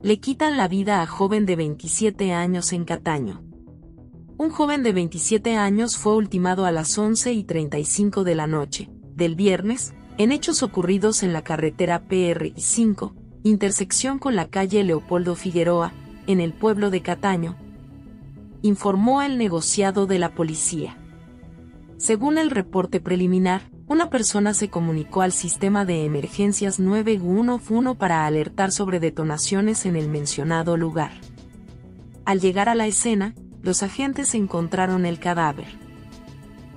Le quitan la vida a joven de 27 años en Cataño. Un joven de 27 años fue ultimado a las 11 y 35 de la noche, del viernes, en hechos ocurridos en la carretera PR5, intersección con la calle Leopoldo Figueroa, en el pueblo de Cataño, informó el negociado de la policía. Según el reporte preliminar, una persona se comunicó al sistema de emergencias 911 para alertar sobre detonaciones en el mencionado lugar. Al llegar a la escena, los agentes encontraron el cadáver.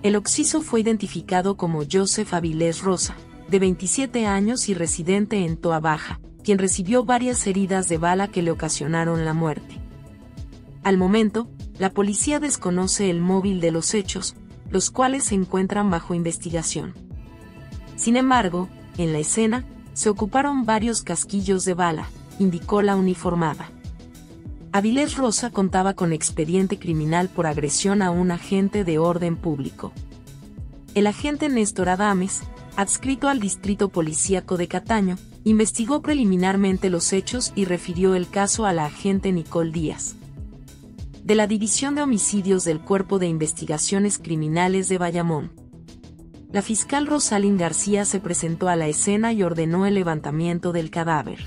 El occiso fue identificado como Joseph Avilés Rosa, de 27 años y residente en Toa Baja, quien recibió varias heridas de bala que le ocasionaron la muerte. Al momento, la policía desconoce el móvil de los hechos, los cuales se encuentran bajo investigación. Sin embargo, en la escena, se ocuparon varios casquillos de bala, indicó la uniformada. Avilés Rosa contaba con expediente criminal por agresión a un agente de orden público. El agente Néstor Adames, adscrito al Distrito Policíaco de Cataño, investigó preliminarmente los hechos y refirió el caso a la agente Nicole Díaz de la División de Homicidios del Cuerpo de Investigaciones Criminales de Bayamón. La fiscal Rosalín García se presentó a la escena y ordenó el levantamiento del cadáver.